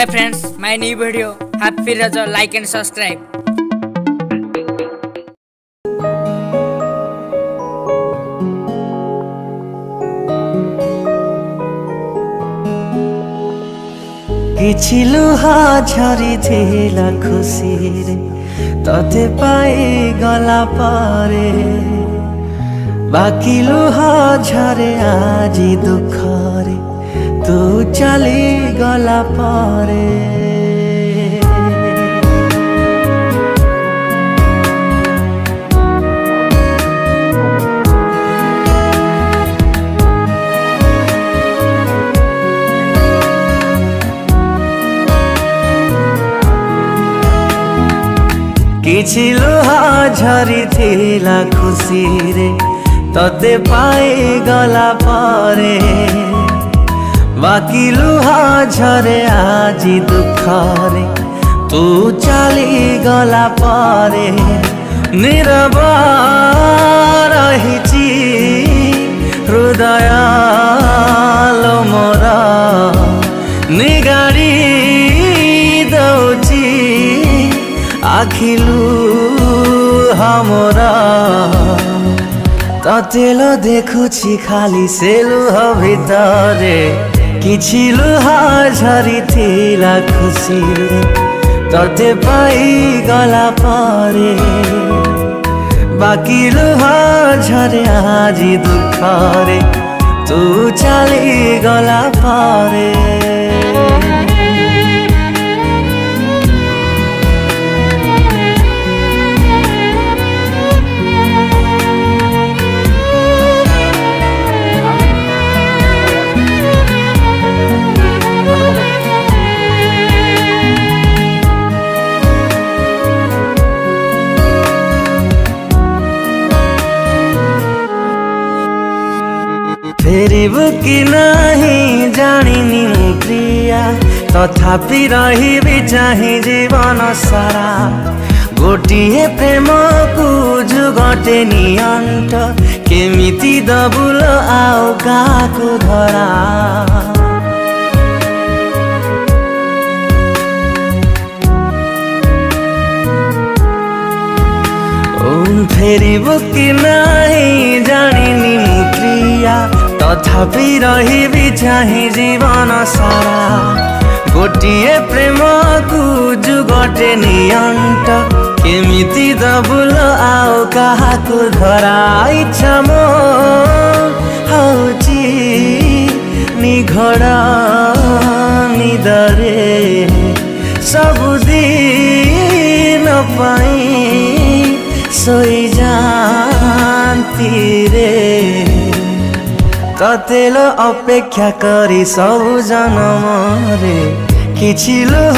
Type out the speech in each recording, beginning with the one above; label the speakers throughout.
Speaker 1: Hi friends, my new video. Happy Raja, like and subscribe.
Speaker 2: গেছিল হাঝারি ঝেলা খুশির ততে পাই গলা পারে বাকি লোহা ঝরে আজি দুঃখরে তু চালি গলা পরে କିଛି ଲୁହା ଝରିଥିଲା ଖୁସିରେ ତତେ ପାଇଗଲା ପରେ বাকি লুহা ঝরে আজি দুঃখরে তু চালি গলা পরে নিরব রহিছি হৃদয় মোর নিগাড়ি দৌছি আখিলু হামরা ততেল দেখুছি খালি সেলুহ ভিতরে কি ছিল থিলা খুশি ততে পাই গলা পরে বাকি লোহা ঝরে আজি দুঃখরে তু চালি গলা পরে ଫେରିବୁ କି ନାହିଁ ଜାଣିନି ମୁଁ ପ୍ରିୟା ତଥାପି ରହିବି ଚାହିଁ ଜୀବନ ସାରା ଗୋଟିଏ ପ୍ରେମକୁ ଯୁଗଟେ ନିଅଣ୍ଟ କେମିତି ଦବୁଲ ଆଉ କାହାକୁ ଧରା ଫେରିବୁ କି ନାହିଁ ଜାଣିନି ମୁଁ ପ୍ରିୟା তথাপি ৰহিবি চাহি জীৱন চাৰা গোটিয়ে প্ৰেম যুগতে নিয়ন্ত কেমিতি দবুল আও কাহাকু ধৰা ইচ্ছা মৌচি নিঘৰ নিদৰে সবুজি নপাই শৈ জান্তিৰ ততেল অপেক্ষা করি সবু জনমরে କିଛି ଲୁହ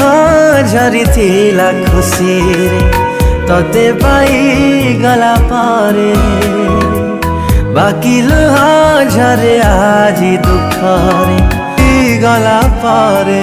Speaker 2: ଝରିଥିଲା ଖୁସିରେ ତତେ ପାଇଗଲା ପରେ ବାକି ଲୁହ ଝରେ ଆଜି ଦୁଃଖରେ ଗଲା ପରେ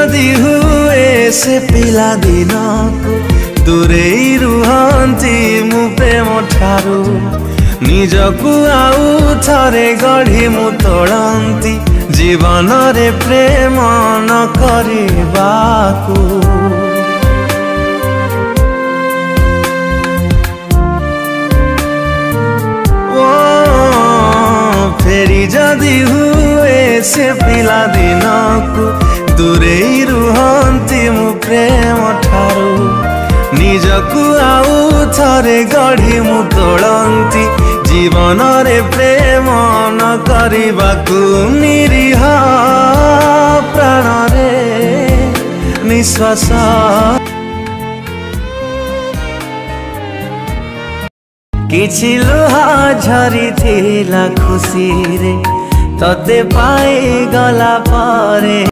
Speaker 2: ନଦୀ ହୁଏ ସେ ପିଲା ଦିନକୁ ଦୂରେଇ ରୁହନ୍ତି ମୁଁ ପ୍ରେମ ଠାରୁ ନିଜକୁ ଆଉ ଥରେ ଗଢ଼ି ମୁଁ ତୋଳନ୍ତି ଜୀବନରେ ପ୍ରେମ ନ କରିବାକୁ ফেরি যদি হুয়ে সে পিলা ଦୂରେଇ ରୁହନ୍ତି ମୁଁ ପ୍ରେମ ଠାରୁ ନିଜକୁ ଆଉ ଥରେ ଗଢ଼ି ମୁଁ ତୋଳନ୍ତି ଜୀବନରେ ପ୍ରେମ ନ କରିବାକୁ ନିରୀହ ପ୍ରାଣରେ ନିଶ୍ୱାସ କିଛି ଲୁହ ଝରିଥିଲା ଖୁସିରେ ତତେ ପାଇଗଲା ପରେ